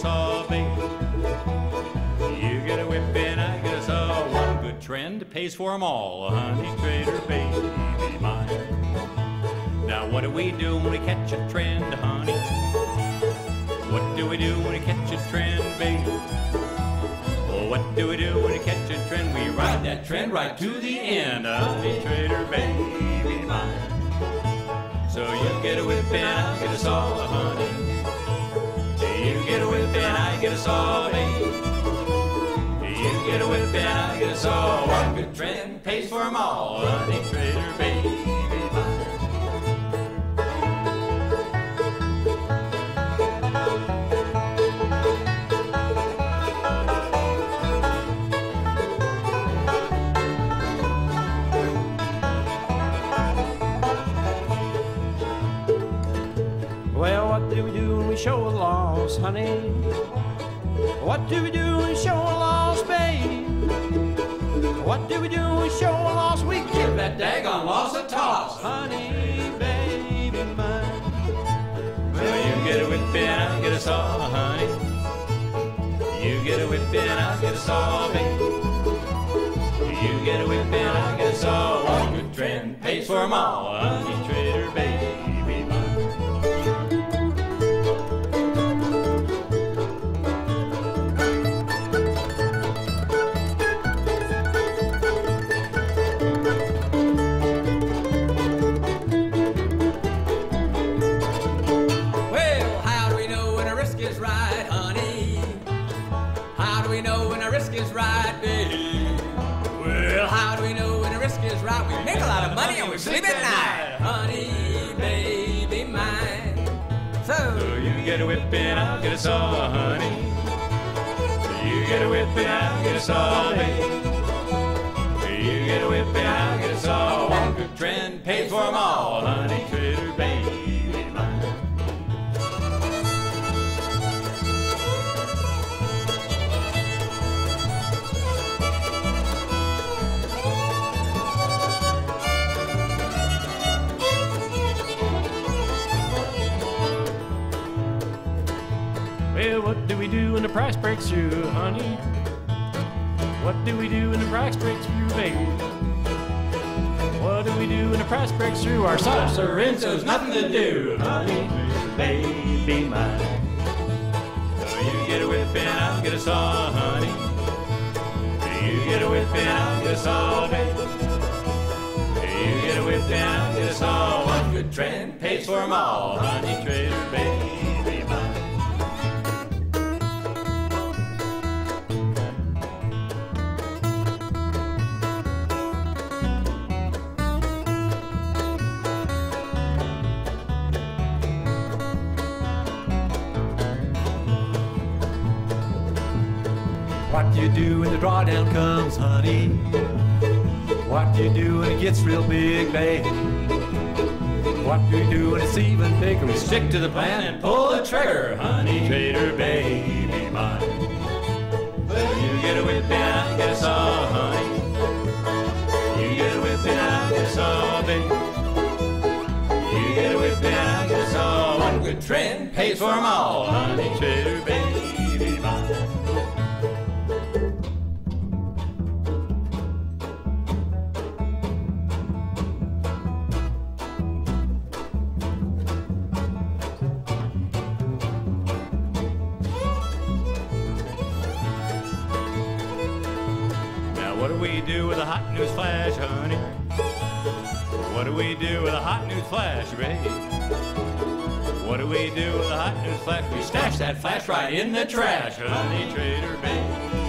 saw, babe. You get a whip and I get a saw. One good trend pays for 'em all. A honey trader, baby mine. Now what do we do when we catch a trend, honey? What do we do when we catch a trend, babe? Well, what do we do when we catch a trend? We ride that trend right to the end, a honey trader, baby mine. I get a saw, babe. You get a whip and I get a saw. One good trend pays for 'em all, honey trader, baby. Well, what do we do when we show a loss, honey? What do we do when we show a loss, babe? What do we do when we show a loss? We give that daggone loss a toss, honey, baby mine. Well, you get a whip and I get a saw, honey. You get a whip and I get a saw, babe. You get a whip and I get a saw. One good trend pays for 'em all, honey trader, is right, honey? How do we know when a risk is right, babe? Well, how do we know when a risk is right? We make a lot of money and we sleep at night, honey, baby mine. So you get a whip and I'll get a saw, honey. You get a whip and I'll get a saw, babe. You get a whip and I'll get a saw. One good trend pays for 'em all, honey Well, what do we do when the price breaks through, honey? What do we do when the price breaks through, baby? What do we do when the price breaks through? Our sauce Sorrento's nothing to do, honey, baby mine. So you get a whip and I'll get a saw, honey. You get a whip and I'll get a saw, baby. You get a whip and I'll get a saw. One good trend pays for 'em all, honey trader, baby What do you do when the drawdown comes, honey? What do you do when it gets real big, babe? What do you do when it's even bigger? We stick to the plan and pull the trigger, honey trader, baby mine. You get a whip and I get a saw, honey. You get a whip and I get a saw, baby. You get a whip and I get a saw. One good trend pays for 'em all, honey trader, baby do we do with a hot news flash, honey? What do we do with a hot news flash, baby? What do we do with a hot news flash? We stash that flash right in the trash, honey trader, baby.